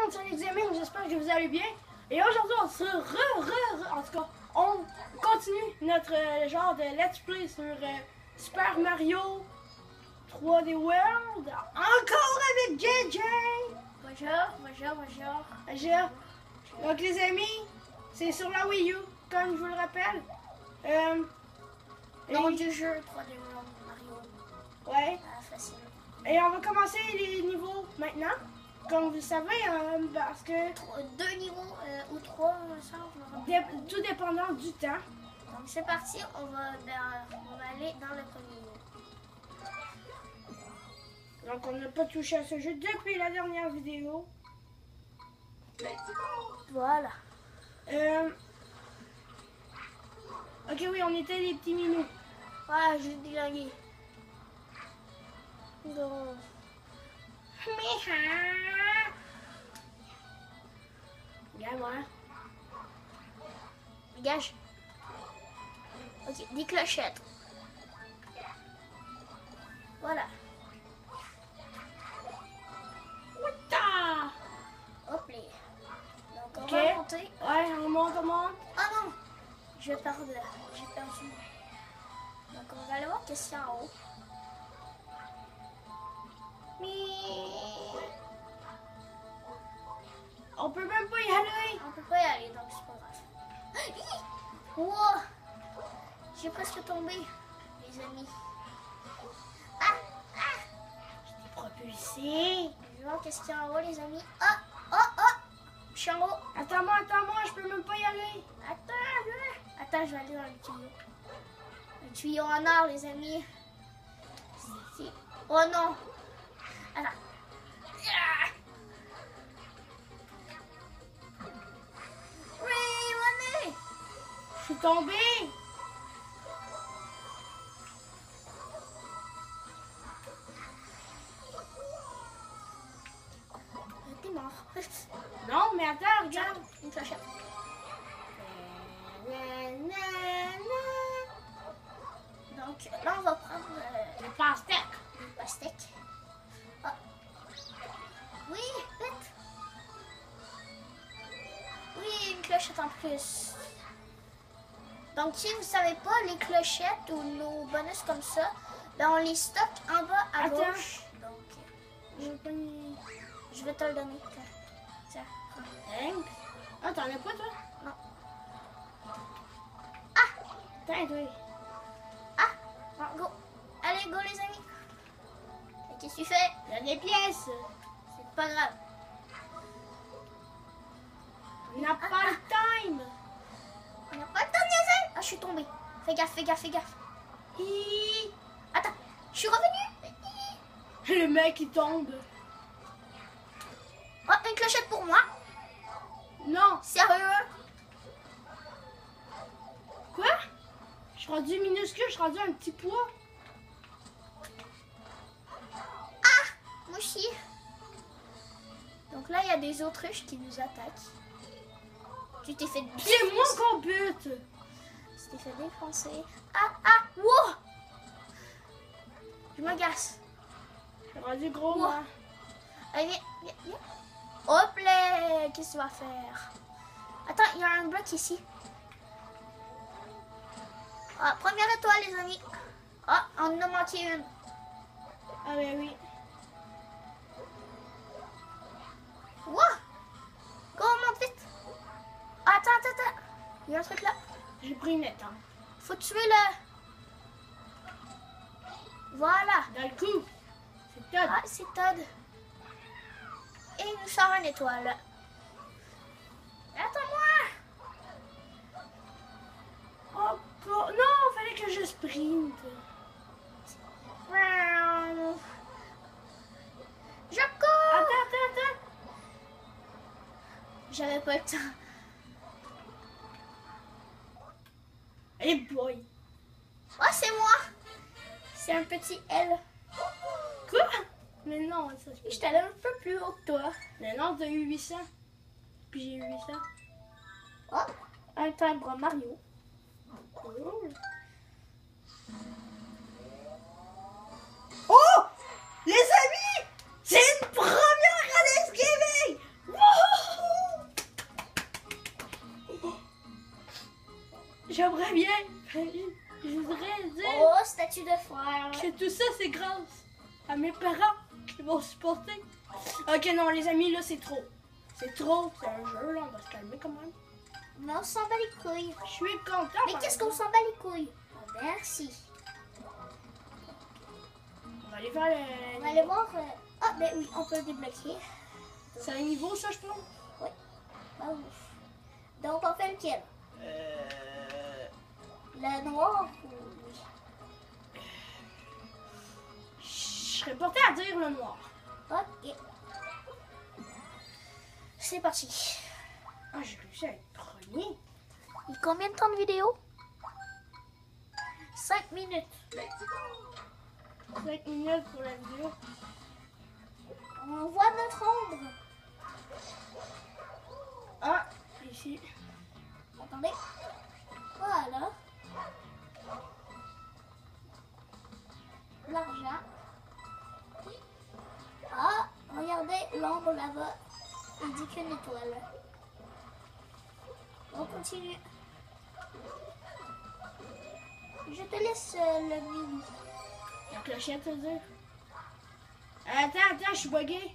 monde, c'est l'examen, j'espère que vous allez bien. Et aujourd'hui, on se re, re, re, en tout cas, on continue notre euh, genre de let's play sur euh, Super Mario 3D World. Encore avec JJ. Bonjour, bonjour, bonjour. Bonjour. Donc les amis, c'est sur la Wii U, comme je vous le rappelle. Euh, Nom et- du jeu 3D World Mario. ouais. Ah, facile. Et on va commencer les niveaux maintenant. Comme vous savez, euh, parce que Deux niveaux euh, ou trois, ça, je me rappelle. dé- tout dépendant du temps. Donc c'est parti, on va, vers- on va aller dans le premier niveau. Donc on n'a pas touché à ce jeu depuis la dernière vidéo. Voilà. Euh, Ok, oui, on était des petits minous. Voilà, j'ai délingué. Donc, Regarde, voilà. dégage. Ok, des clochettes. Voilà. Outa! Hop là. Donc on Ok. va monter. Ouais, on monte, on monte. Ah non Je perds J'ai perdu. Donc on va aller voir qu'est-ce qu'il y a en haut. Mais On peut même pas y aller. on peut pas y aller donc c'est pas grave. Wow J'ai presque tombé, les amis. Ah Ah J'étais propulsé. Je vais voir qu'est-ce qu'il y a en haut, les amis. Ah Oh Oh Je suis en haut. Attends-moi, attends-moi, je peux même pas y aller. Attends, je... Attends, je vais aller dans le tuyau. Le tuyau en or, les amis. Oh non. Attends. Oui. Je suis tombé. Euh, T'es mort. Non, mais attends, regarde. Une clochette. Donc là, on va prendre euh, Le pastèque. une pastèque. Ah. Oui, vite. Oui, une clochette en plus. Donc, si vous savez pas, les clochettes ou nos bonus comme ça, ben, on les stocke en bas à Attends. gauche. Donc, Je pas vais te le donner. Tiens. Prends. Thanks. Ah, t'en as pas, toi? Non. Tiens, toi. Ah, bon, go. Allez, go les amis. Qu'est-ce que tu fais? Il y a des pièces. Pas grave. On n'a pas le time. On n'a pas le temps. Ah, je suis tombée. Fais gaffe, fais gaffe, fais gaffe. Hi. Attends, je suis revenue. Le mec, il tombe. Oh, une clochette pour moi. Non. Sérieux? Quoi? Je suis rendu minuscule, je suis rendu un petit poids. Ah, moi aussi. Donc là, il y a des autruches qui nous attaquent. Tu t'es fait C'est moi qu'on bute. Tu t'es fait défoncer. Ah, ah, wow Je m'agace. Suis rendu gros, Wow. moi. Allez, viens, viens, viens. Hop là, qu'est-ce que tu vas faire? Attends, il y a un bloc ici. Ah, première étoile, les amis. Ah, on en a manqué une. Ah, ben oui. Wow Go, on monte vite? Attends, attends, attends. Il y a un truc là. J'ai pris une étang. Faut tuer le... Voilà. Dans le cou. C'est top. Ah, c'est Todd. Et il nous sort une étoile. Attends-moi. Oh, non, fallait que je sprinte. J'avais pas le temps. Eh boy. Oh, c'est moi. C'est un petit L. Quoi? Mais non, ça se. J'étais un peu plus haut que toi. Mais non, t'as eu 800. Puis j'ai eu 800. Oh, un timbre Mario. Cool. Oh! J'aimerais bien. Je voudrais dire Oh, statue de frère. que tout ça, c'est grâce à mes parents qui m'ont supporté. Ok, non, les amis, là, c'est trop. C'est trop, c'est un jeu, là, on va se calmer quand même. Mais on s'en bat les couilles. Je suis content. Mais qu'est-ce qu'on s'en bat les couilles? Oh, merci. On va aller faire le. On va aller voir. euh, Ah, ben oui, on peut le débloquer. C'est un niveau, ça, je pense. Ah oui. Donc, on fait lequel? Euh. Le noir ou... Je serais porté à dire le noir. Ok. C'est parti. Ah, j'ai réussi à être premier. A combien de temps de vidéo? 5 minutes. 5 minutes pour la vidéo. On voit notre ombre. Ah, ici. Attendez. Voilà. L'ombre là-bas. Il dit qu'une étoile. On continue. Je te laisse euh, le mini. La clochette, veut dire? Attends, attends, je suis bugué.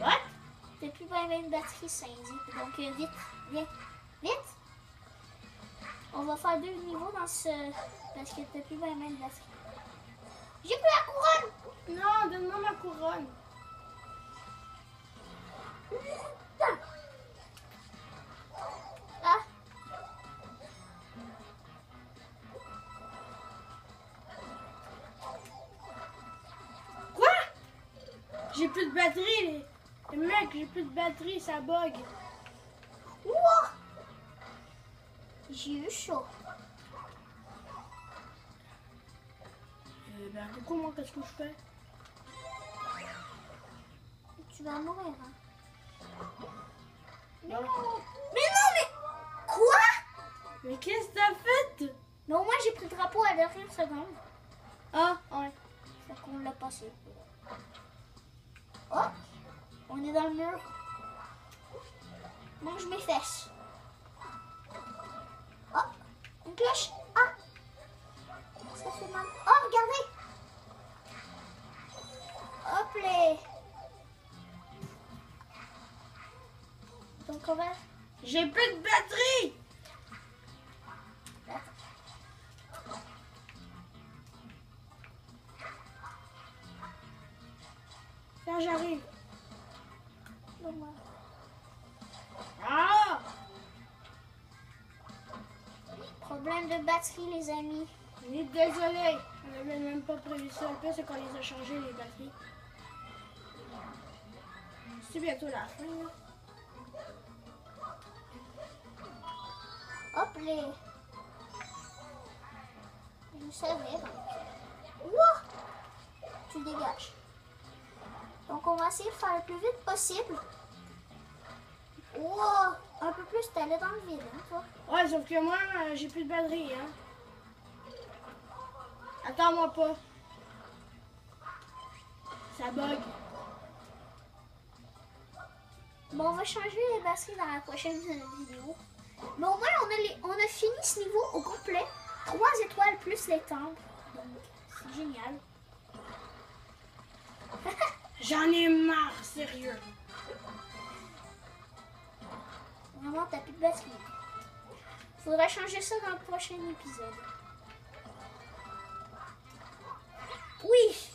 What? T'as plus bien même batterie, ça indique. Donc euh, vite, viens, vite. On va faire deux niveaux dans ce... Parce que t'as plus bien même batterie. J'ai plus la couronne! J'ai plus de batterie, les... les mecs, j'ai plus de batterie, ça bug. Ouah! J'ai eu chaud. Euh, ben, coucou, moi, qu'est-ce que je fais? Tu vas mourir, hein? Mais Non. non! Mais non, mais... Quoi? Mais qu'est-ce que t'as fait? Mais au moins, j'ai pris le drapeau à la dernière seconde. Ah, ouais. Fait qu'on l'a passé. Oh! On est dans le mur. Mange mes fesses. Oh! Une cloche! Ah! Ça fait mal. Oh, regardez! Hop là! Donc on va... J'ai plus de batterie! J'arrive. Ah! Problème de batterie, les amis. Est désolé. On n'avait même pas prévu ça. Le pire, c'est qu'on les a changés, les batteries. C'est bientôt la fin, là. Hop! Je savais. donc. Ouah! Tu dégages. Donc on va essayer de faire le plus vite possible. Wow! Un peu plus, t'allais dans le vide, hein, toi. Ouais, sauf que moi, euh, j'ai plus de batterie, hein. Attends-moi pas. Ça bug. Bon, on va changer les batteries dans la prochaine euh, vidéo. Mais au moins, on a, les- on a fini ce niveau au complet. Trois étoiles plus les temples. Donc, c'est génial. J'en ai marre, sérieux. Vraiment, t'as plus de batterie. Faudra changer ça dans le prochain épisode. Oui!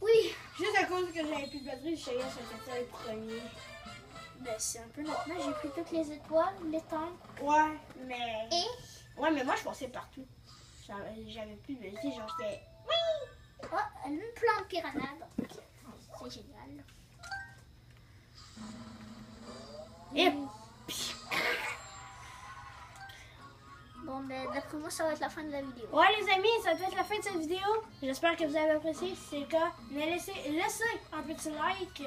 Oui! Juste à cause que j'avais plus de batterie, je savais que c'était ça les premiers. Ben, c'est un peu normal. J'ai pris toutes les étoiles, les temples. Ouais, mais. Et? Ouais, mais moi, je passais partout. J'avais plus de batterie, genre j'étais. Oh, une plante piranha. C'est génial. Et. Bon, ben, d'après moi, ça va être la fin de la vidéo. Ouais, les amis, ça va être la fin de cette vidéo. J'espère que vous avez apprécié. Si c'est le cas, laissez, laissez un petit like.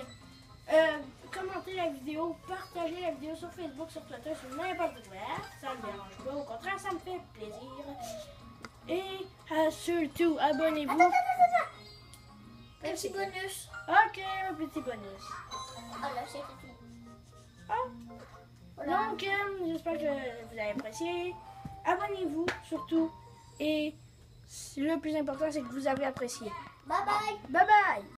Euh, commentez la vidéo, partagez la vidéo sur Facebook, sur Twitter, sur n'importe quoi. Ça me dérange pas. Au contraire, ça me fait plaisir. Et euh, surtout, abonnez-vous. Petit bonus. Ok, petit bonus. Là, c'est. Ah. Voilà. Donc, euh, j'espère que vous avez apprécié. Abonnez-vous surtout. Et le plus important, c'est que vous avez apprécié. Bye bye! Bye bye!